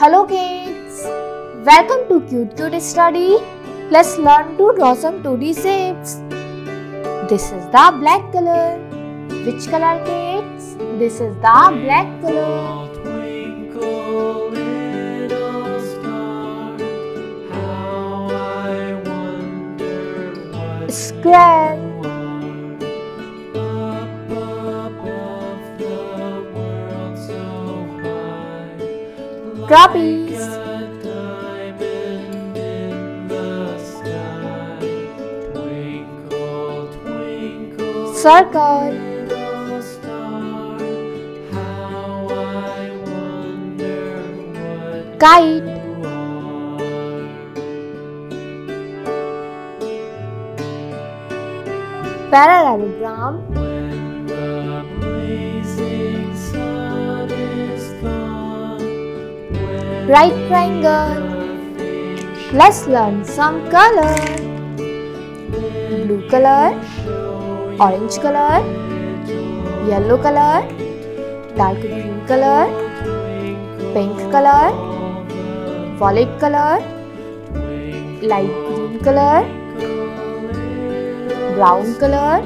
Hello kids! Welcome to Cute Cute Study. Let's learn to draw some 2D shapes. This is the black color. Which color kids? This is the black color. Square. Twinkle, Circle. Kite. Parallelogram. Right triangle. Let's learn some color. Blue color. Orange color. Yellow color. Dark green color. Pink color. Violet color. Light green color. Brown color.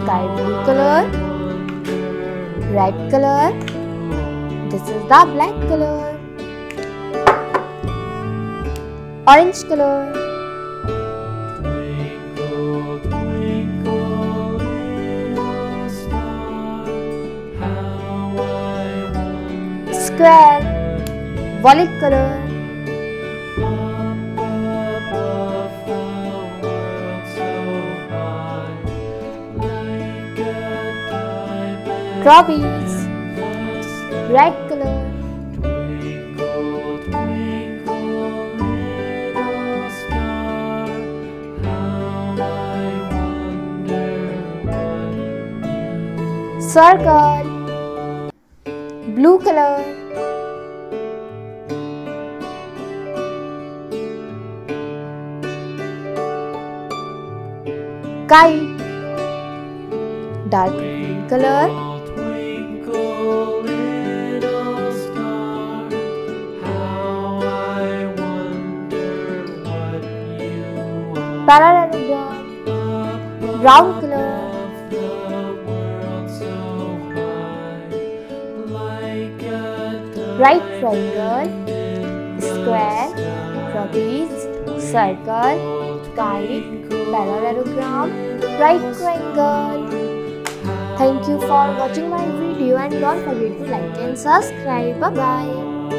Sky blue color. Red color. This is the black color. Orange color. Square. Violet color. up what you Circle. Blue color. Kite. Dark green color. Parallelogram. Brown color. Right triangle. Square. Trapeze. Circle. Kite. Parallelogram. Right triangle. Thank you for watching my video and don't forget to like and subscribe. Bye bye.